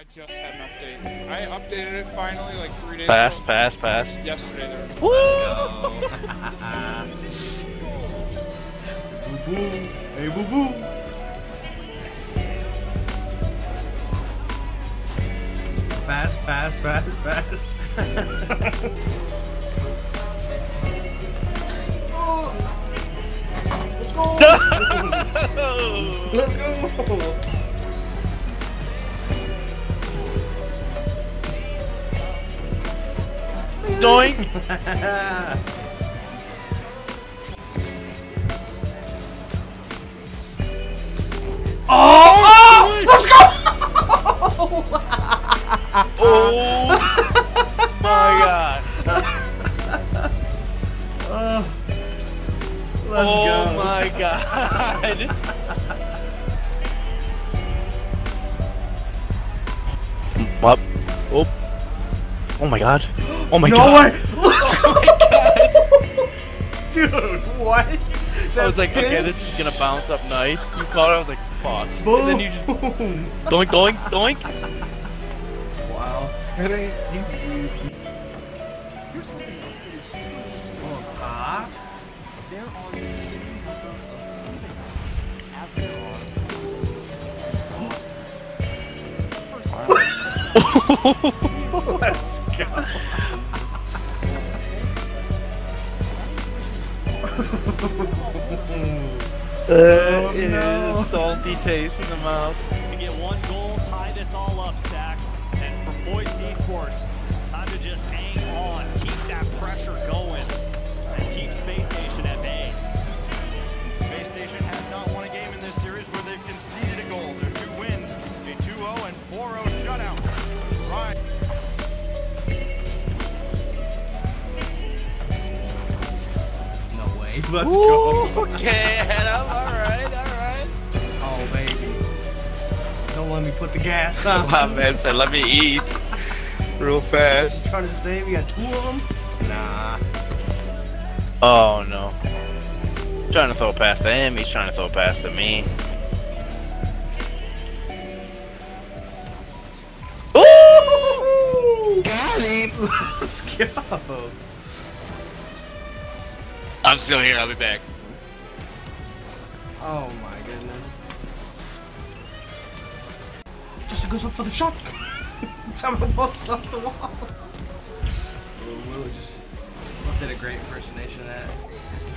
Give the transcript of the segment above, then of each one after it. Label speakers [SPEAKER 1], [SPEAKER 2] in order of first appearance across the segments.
[SPEAKER 1] I just had an update. I updated it finally like three days
[SPEAKER 2] Pass,
[SPEAKER 1] ago.
[SPEAKER 2] pass, pass.
[SPEAKER 1] Yesterday there.
[SPEAKER 2] Woo!
[SPEAKER 3] Boo boo. Hey boo boo. Pass, pass, pass, pass. Let's go. Let's go.
[SPEAKER 2] Doink!
[SPEAKER 3] Oh, oh, let's go.
[SPEAKER 2] Oh my god.
[SPEAKER 3] Uh, let's
[SPEAKER 2] oh
[SPEAKER 3] go.
[SPEAKER 2] my god. Up. Oh. Oh my god. Oh my
[SPEAKER 3] no
[SPEAKER 2] god.
[SPEAKER 3] way. Let's go. Dude, what?
[SPEAKER 2] I was like, okay, this is gonna bounce up nice. You caught it, I was like, fuck.
[SPEAKER 3] Boom.
[SPEAKER 2] And then you just doink, doink, doink.
[SPEAKER 3] Wow.
[SPEAKER 4] Here's something else that is true.
[SPEAKER 3] Ah.
[SPEAKER 4] There are the same number of humans as there are.
[SPEAKER 3] Let's go.
[SPEAKER 2] Uh, it
[SPEAKER 3] no.
[SPEAKER 2] is salty taste in the mouth.
[SPEAKER 5] to get one goal, tie this all up,
[SPEAKER 3] Let's go.
[SPEAKER 2] Okay, head up. Alright, alright.
[SPEAKER 3] Oh baby. Don't let me put the gas on.
[SPEAKER 6] My man said, let me eat real fast.
[SPEAKER 3] Trying to save you got two of them? Nah.
[SPEAKER 2] Oh no. Trying to throw past him, he's trying to throw past to me. Ooh!
[SPEAKER 3] Got him. Let's go.
[SPEAKER 6] I'm still here, I'll be back.
[SPEAKER 3] Oh my goodness. Just goes up for the shot. Someone posts off the wall. Will just did a great impersonation of that.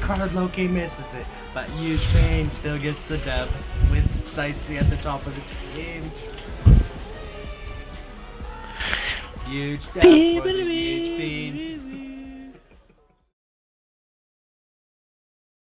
[SPEAKER 3] Card Loki misses it, but Huge Pain still gets the dub with Seitzey at the top of the team. Huge dub for the Huge